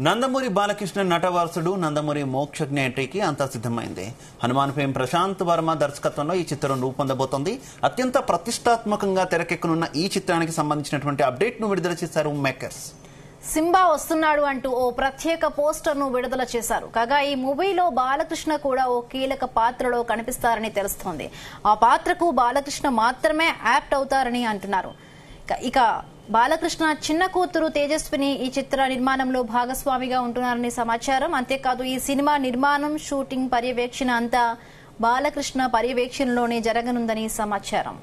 నందమూరి బాలకృష్ణ నటవారసుడు నందమూరి మోక్షజ్ఞ ఎంట్రీకి అంతా సిద్ధమైంది. హనుమాన్ ఫేమ్ ప్రశాంత్ వర్మ దర్శకత్వంలో ఈ చిత్రం రూపొందబోతోంది. అత్యంత ప్రతిష్టాత్మకంగా తెరకెక్కనున్న ఈ చిత్రానికి సంబంధించినటువంటి అప్డేట్ను విడుదల చేశారు మేకర్స్. సింబా వస్తున్నాడు అంటూ ఓ ప్రత్యేక పోస్టర్ను విడుదల చేశారు. కాగా ఈ మూవీలో బాలకృష్ణ కూడా ఓ కీలక పాత్రలో కనిపిస్తారని తెలుస్తోంది. ఆ పాత్రకు బాలకృష్ణ మాత్రమే యాప్ట్ అవుతారని అంటున్నారు. ఇక బాలకృష్ణ చిన్న కూతురు తేజస్విని ఈ చిత్ర నిర్మాణంలో భాగస్వామిగా ఉంటున్నారని సమాచారం. అంతేకాదు ఈ సినిమా నిర్మాణం షూటింగ్ పర్యవేక్షణ అంతా బాలకృష్ణ పర్యవేక్షణలోనే జరగనుందని సమాచారం.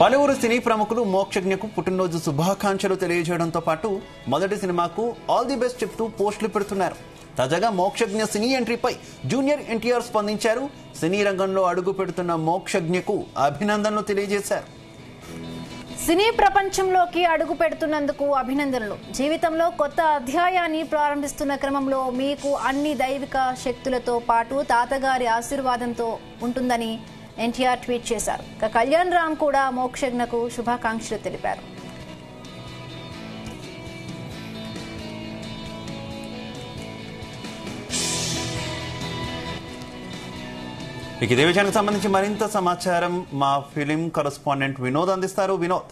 పలువురు సినీ ప్రముఖులు మోక్షజ్ఞకు పుట్టినరోజు శుభాకాంక్షలు తెలియజేయడంతో పాటు మొదటి సినిమాకు ఆల్ ది బెస్ట్ చెప్తూ పోస్టులు పెడుతున్నారు. తాజాగా మోక్షజ్ఞ సినీ ఎంట్రీపై జూనియర్ ఎన్టీఆర్ స్పందించారు. సినీ రంగంలో అడుగు పెడుతున్న మోక్షజ్ఞకు అభినందనలు తెలియజేశారు. సినీ ప్రపంచంలోకి అడుగు పెడుతున్నందుకు అభినందనలు. జీవితంలో కొత్త అధ్యాయాన్ని ప్రారంభిస్తున్న క్రమంలో మీకు అన్ని దైవిక శక్తులతో పాటు తాతగారి ఆశీర్వాదంతో ఉంటుందని ఎన్టీఆర్ ట్వీట్ చేశారు. ఇక కళ్యాణ్ రామ్ కూడా మోక్షజ్ఞకు శుభాకాంక్షలు తెలిపారు. ఇక ఇదే విషయానికి సంబంధించి మరింత సమాచారం మా ఫిలిం కరస్పాండెంట్ వినోద్ అందిస్తారు. వినోద్.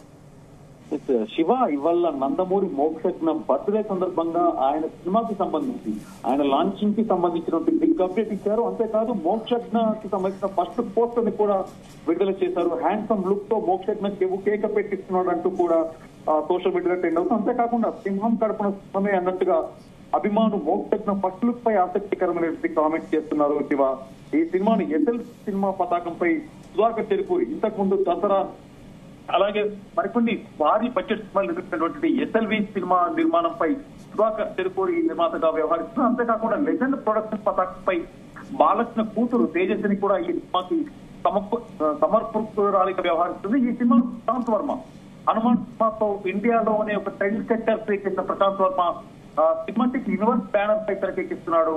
శివ ఇవాళ నందమూరి మోక్షజ్ఞ బర్త్డే సందర్భంగా ఆయన సినిమాకి సంబంధించి ఆయన లాంచింగ్కి సంబంధించినటువంటి బిగ్ అప్డేట్ ఇచ్చారు. అంతేకాదు మోక్షజ్ఞకి సంబంధించిన ఫస్ట్ పోస్టర్ని కూడా విడుదల చేశారు. హ్యాండ్సమ్ లుక్తో మోక్షజ్ఞ కేవు కేక పెట్టిస్తున్నాడు అంటూ కూడా సోషల్ మీడియాలో ట్రెండ్ అవుతుంది. అంతేకాకుండా సింహం కడపన సమయం అన్నట్టుగా అభిమాను మోక్షజ్ఞ ఫస్ట్ లుక్ పై ఆసక్తికరమైనటువంటి కామెంట్ చేస్తున్నారు శివ. ఈ సినిమాను ఎస్ఎల్ సినిమా పతాకంపై సుధాకర్ చెరుకూరి ఇంతకు ముందు దసరా అలాగే మరికొన్ని భారీ బడ్జెట్ సినిమాలు నిర్మించినటువంటి ఎస్ఎల్వి సినిమా నిర్మాణంపై సుధాకర్ చెరుకూరి నిర్మాతగా వ్యవహరిస్తున్నారు. అంతేకాకుండా లెజెండ్ ప్రొడక్షన్ పతాకంపై బాలకృష్ణ కూతురు తేజస్విని కూడా ఈ సినిమాకి సమర్ప సమర్పకురాలిగా వ్యవహరిస్తుంది. ఈ సినిమా ప్రశాంత్ వర్మ. హనుమాన్ సినిమాతో ఇండియాలోనే ఒక ట్రెండ్ సెక్టర్ చేసిన Prashanth Varma. Cinematic universe banner పై తెరకెక్కిస్తున్నాడు.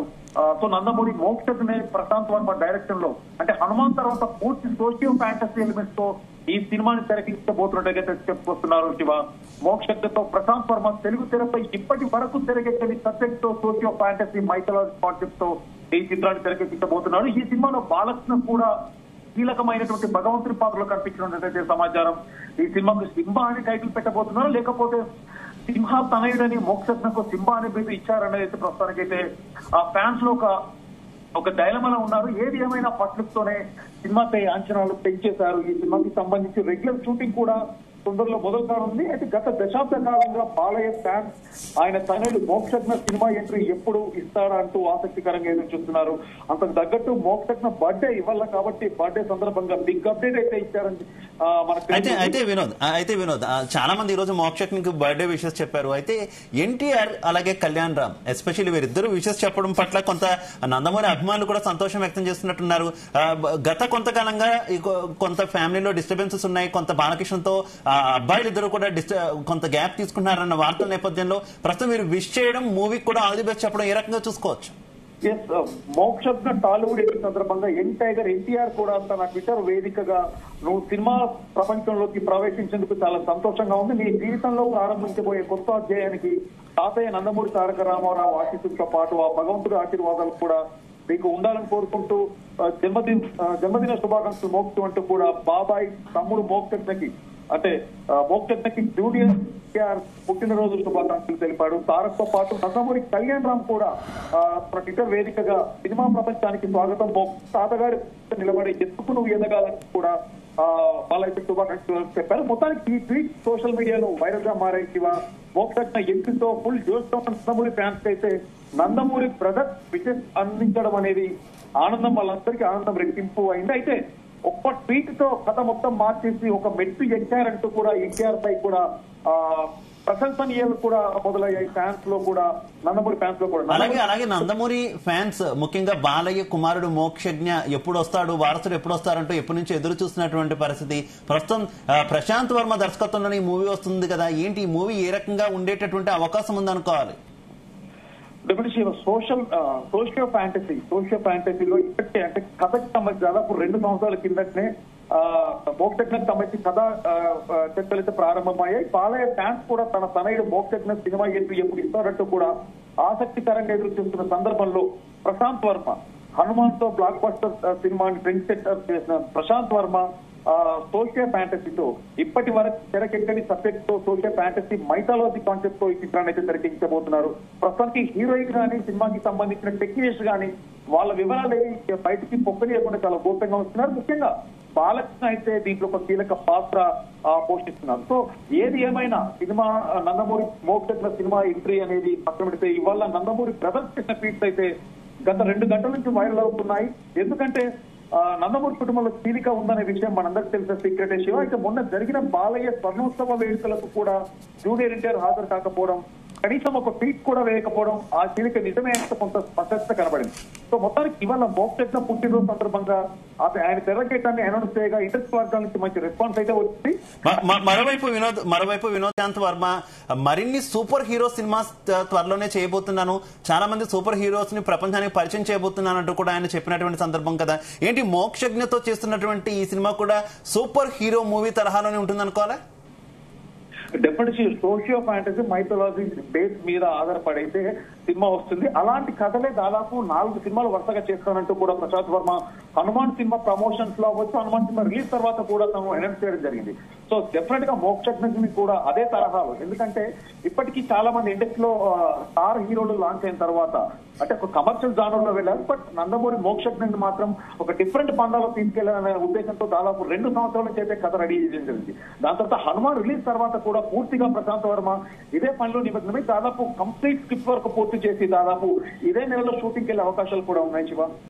సో నందమూరి మోక్షజ్ఞ ప్రశాంత్ వర్మ డైరెక్షన్లో అంటే హనుమాన్ తర్వాత పూర్తి సోషియల్ ఫ్యాంటసీ ఎలిమెంట్స్తో ఈ సినిమాని తెరకెక్కించబోతున్నట్టుగా చెప్పుకొస్తున్నారు శివ. మోక్షజ్ఞతో ప్రశాంత్ వర్మ తెలుగు తెరపై ఇప్పటి వరకు తెరకెక్కని సబ్జెక్ట్తో సోషియో ఫ్యాంటసీ మైథలాజీ కాన్సెప్ట్తో ఈ చిత్రాన్ని తెరకెక్కించబోతున్నాడు ఈ సినిమాలో బాలకృష్ణ కూడా కీలకమైనటువంటి భగవంతుని పాత్రలో కనిపించినట్లయితే సమాచారం. ఈ సినిమాకు సింహ అని టైటిల్ పెట్టబోతున్నారు. లేకపోతే సింహ తనయుడని మోక్షజ్ఞకు సింహ అనే పేరు ఇచ్చారనేది అయితే ప్రస్తుతానికైతే ఆ ఫ్యాన్స్లో ఒక ఒక డైలమలో ఉన్నారు. ఏది ఏమైనా పట్లతోనే సినిమాపై అంచనాలు పెంచేశారు. ఈ సినిమాకి సంబంధించి రెగ్యులర్ షూటింగ్ కూడా తొందరలో మొదలు కానుంది. అయితే గత దశాబ్ద కాలంగా బాలయ్య ఫ్యాన్స్ ఆయన తనయుడు మోక్షజ్ఞ సినిమా ఎంట్రీ ఎప్పుడు ఇస్తాడా అంటూ ఆసక్తికరంగా ఎదురు చూస్తున్నారు. అంతకు తగ్గట్టు మోక్షజ్ఞ బర్త్డే ఇవ్వాల కాబట్టి బర్త్డే సందర్భంగా బిగ్ అప్డేట్ అయితే ఇచ్చారని మనకు అయితే. అయితే వినోద్ అయితే వినోద్ చాలా మంది ఈ రోజు మోక్షజ్ఞకి బర్త్డే విషెస్ చెప్పారు. అయితే ఎన్టీఆర్ అలాగే కళ్యాణ్ రామ్ ఎస్పెషల్లీ వీరిద్దరు విషెస్ చెప్పడం పట్ల కొంత నందమూరి అభిమానులు కూడా సంతోషం వ్యక్తం చేస్తున్నట్టున్నారు. గత కొంతకాలంగా కొంత ఫ్యామిలీలో డిస్టర్బెన్సెస్ ఉన్నాయి. కొంత బాలకృష్ణతో ఆ, కూడా కొంత గ్యాప్ తీసుకున్నారన్న వార్తల నేపథ్యంలో ప్రస్తుతం మీరు విష్ చేయడం మూవీకి కూడా ఆల్ ది బెస్ట్ చెప్పడం ఏ రకంగా చూసుకోవచ్చు? Yes uh, Mokshagna Tollywood entry సందర్భంగా ఎన్ టైగర్ ఎన్టీఆర్ కూడా తన ట్విట్టర్ వేదికగా నువ్వు సినిమా ప్రపంచంలోకి ప్రవేశించేందుకు చాలా సంతోషంగా ఉంది. నీ జీవితంలో ప్రారంభించబోయే కొత్త అధ్యాయానికి తాతయ్య నందమూరి తారక రామారావు ఆశీస్సులతో పాటు ఆ భగవంతుడి ఆశీర్వాదాలు కూడా మీకు ఉండాలని కోరుకుంటూ జన్మదిన జన్మదిన శుభాకాంక్షలు మోక్షం అంటూ కూడా బాబాయ్ తమ్ముడు మోక్షజ్ఞకి అంటే ఆ, మోక్షజ్ఞకి జూనియర్ ఎన్టీఆర్ పుట్టినరోజు శుభాకాంక్షలు తెలిపాడు. తారక్తో పాటు నందమూరి కళ్యాణ్ రామ్ కూడా తన ట్విట్టర్ వేదికగా సినిమా ప్రపంచానికి స్వాగతం. తాతగారి నిలబడి ఎందుకు నువ్వు ఎదగాలని కూడా ఆ, వాళ్ళైతే శుభాకాంక్షలు చెప్పారు. మొత్తానికి ఈ ట్వీట్ సోషల్ మీడియాలో వైరల్గా మారాయి శివ. మోక్షజ్ఞ ఎంపీతో ఫుల్ జోష్తో నందమూరి ఫ్యాన్స్ అయితే నందమూరి బ్రదర్ విషెస్ అందించడం అనేది ఆనందం. వాళ్ళందరికీ ఆనందం రెట్టింపు అయింది. అయితే ఒక్క ట్వీట్తో కథ మొత్తం మార్చేసి ఒక మెట్టు ఎక్కారంటూ కూడా ఎన్టీఆర్ పై కూడా ఆ ప్రశంసనీయాలు కూడా మొదలయ్యాయి ఫ్యాన్స్లో కూడా నందమూరి ఫ్యాన్స్లో కూడా. అలాగే అలాగే నందమూరి ఫ్యాన్స్ ముఖ్యంగా బాలయ్య కుమారుడు మోక్షజ్ఞ ఎప్పుడు వస్తాడు వారసుడు ఎప్పుడు వస్తారంటూ ఎప్పటి నుంచి ఎదురు చూస్తున్నటువంటి పరిస్థితి. ప్రస్తుతం ప్రశాంత్ వర్మ దర్శకత్వంలోని ఈ మూవీ వస్తుంది కదా. ఏంటి? ఈ మూవీ ఏ రకంగా ఉండేటటువంటి అవకాశం ఉందనుకోవాలి? Deputy social socio fantasy socio ఫ్యాంటసీలో ఇప్పటికే అంటే కథకి సంబంధించి దాదాపు రెండు సంవత్సరాల కిందటనే ఆ, సంబంధించి కథ చర్చలు అయితే ప్రారంభమయ్యాయి. పాలయ ఫ్యాన్స్ కూడా తన తనయుడు మోక్షజ్ఞ సినిమా ఎంట్రీ ఎప్పుడు ఇస్తారంటూ కూడా ఆసక్తికరంగా ఎదురు చూస్తున్న సందర్భంలో ప్రశాంత్ వర్మ హనుమాన్తో బ్లాక్ బస్టర్ సినిమాని ట్రెండ్ సెట్టర్ చేసిన ప్రశాంత్ వర్మ సోషియల్ ఫ్యాంటసీతో ఇప్పటి వరకు తెరకెక్కని సబ్జెక్ట్తో సోషియల్ ఫ్యాంటసీ మైథాలజీ కాన్సెప్ట్తో ఈ చిత్రాన్ని అయితే తెరకెక్కించబోతున్నారు. ప్రస్తుతానికి హీరోయిన్ గానీ సినిమాకి సంబంధించిన టెక్నీషియన్స్ గానీ వాళ్ళ వివరాలు ఏవి బయటికి పొక్కలేకుండా చాలా గోప్యంగా ఉంటున్నారు. ముఖ్యంగా బాలకృష్ణ అయితే దీంట్లో ఒక కీలక పాత్ర పోషిస్తున్నారు. సో ఏది ఏమైనా సినిమా నందమూరి మోక్షజ్ఞ సినిమా ఎంట్రీ అనేది పక్కన పెడితే ఇవాళ నందమూరి బ్రదర్స్ చేసిన ఫీట్స్ అయితే గత రెండు గంటల నుంచి వైరల్ అవుతున్నాయి. ఎందుకంటే నందమూరి కుటుంబంలో చీలిక ఉందనే విషయం మనందరికి తెలిసిన సీక్రెట్ శివ అయితే మొన్న జరిగిన బాలయ్య స్వర్ణోత్సవ వేడుకలకు కూడా జూనియర్ ఎన్టీఆర్ హాజరు కాకపోవడం కనీసం ఒక ట్వీట్ కూడా వేయకపోవడం ఆ చీలిక నిజమే అంత కొంత స్పష్టత కనబడింది. సో మొత్తానికి ఇవాళ మోక్షజ్ఞ పుట్టినరోజు సందర్భంగా ఆయన తెరకేటాన్ని అనౌన్స్ చేయగా ఇండస్ట్రీ వర్గాల నుంచి మంచి రెస్పాన్స్ అయితే వచ్చింది. మరోవైపు వినోద్ మరోవైపు వినోద్ వర్మ మరిన్ని సూపర్ హీరో సినిమాస్ త్వరలోనే చేయబోతున్నాను. చాలా మంది సూపర్ హీరోస్ని ప్రపంచానికి పరిచయం చేయబోతున్నాను అంటూ కూడా ఆయన చెప్పినటువంటి సందర్భం కదా. ఏంటి మోక్షజ్ఞతో చేస్తున్నటువంటి ఈ సినిమా కూడా సూపర్ హీరో మూవీ తరహాలోనే ఉంటుంది అనుకోవాలా definitely socio fantasy mythology base మీద ఆధారపడైతే సినిమా వస్తుంది. అలాంటి కథలే దాదాపు నాలుగు సినిమాలు వరుసగా చేస్తానంటూ కూడా ప్రసాద్ వర్మ హనుమాన్ సినిమా ప్రమోషన్స్లో వచ్చి హనుమాన్ సినిమా రిలీజ్ తర్వాత కూడా తను అనౌన్స్ చేయడం జరిగింది. సో డెఫినెట్గా మోక్షజ్ఞని కూడా అదే తరహాలో. ఎందుకంటే ఇప్పటికీ చాలా మంది ఇండస్ట్రీలో స్టార్ హీరోలు లాంచ్ అయిన తర్వాత అంటే ఒక కమర్షియల్ జానర్లో వెళ్ళారు బట్ నందమూరి మోక్షజ్ఞని మాత్రం ఒక డిఫరెంట్ పండాలో తీసుకెళ్ళాలనే ఉద్దేశంతో దాదాపు రెండు సంవత్సరాల చేతే కథ రెడీ చేయడం జరిగింది. దాని తర్వాత హనుమాన్ రిలీజ్ తర్వాత కూడా పూర్తిగా ప్రశాంత్ వర్మ ఇదే పనిలో నిమగ్నమై దాదాపు కంప్లీట్ స్క్రిప్ట్ వర్క్ పూర్తి చేసి దాదాపు ఇదే నెలలో షూటింగ్ వెళ్ళే అవకాశాలు కూడా ఉన్నాయి శివ.